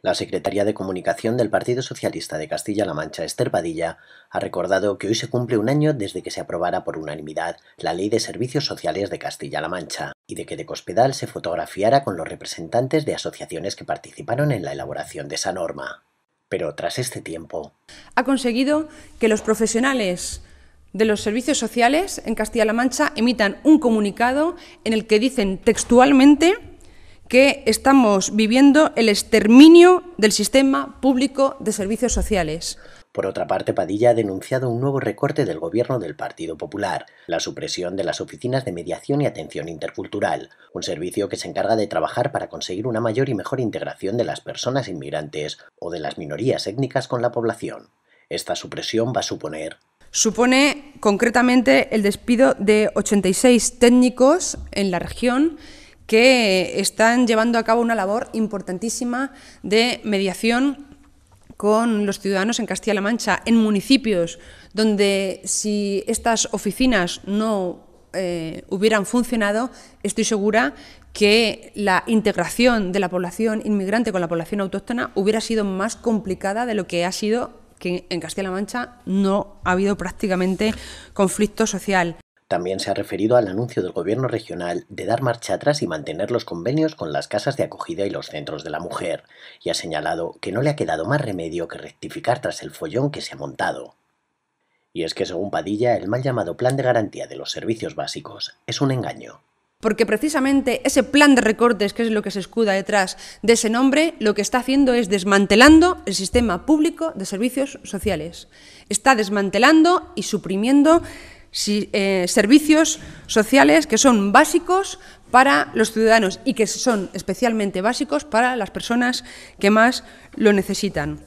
La secretaria de Comunicación del Partido Socialista de Castilla-La Mancha, Esther Padilla, ha recordado que hoy se cumple un año desde que se aprobara por unanimidad la Ley de Servicios Sociales de Castilla-La Mancha y de que de Cospedal se fotografiara con los representantes de asociaciones que participaron en la elaboración de esa norma. Pero tras este tiempo... Ha conseguido que los profesionales de los servicios sociales en Castilla-La Mancha emitan un comunicado en el que dicen textualmente que estamos viviendo el exterminio del sistema público de servicios sociales. Por otra parte, Padilla ha denunciado un nuevo recorte del gobierno del Partido Popular, la supresión de las oficinas de mediación y atención intercultural, un servicio que se encarga de trabajar para conseguir una mayor y mejor integración de las personas inmigrantes o de las minorías étnicas con la población. Esta supresión va a suponer supone concretamente el despido de 86 técnicos en la región que están llevando a cabo una labor importantísima de mediación con los ciudadanos en Castilla-La Mancha, en municipios donde si estas oficinas no eh, hubieran funcionado, estoy segura que la integración de la población inmigrante con la población autóctona hubiera sido más complicada de lo que ha sido que en Castilla-La Mancha no ha habido prácticamente conflicto social. También se ha referido al anuncio del Gobierno regional de dar marcha atrás y mantener los convenios con las casas de acogida y los centros de la mujer, y ha señalado que no le ha quedado más remedio que rectificar tras el follón que se ha montado. Y es que según Padilla, el mal llamado Plan de Garantía de los Servicios Básicos es un engaño. Porque precisamente ese plan de recortes, que es lo que se escuda detrás de ese nombre, lo que está haciendo es desmantelando el sistema público de servicios sociales. Está desmantelando y suprimiendo eh, servicios sociales que son básicos para los ciudadanos y que son especialmente básicos para las personas que más lo necesitan.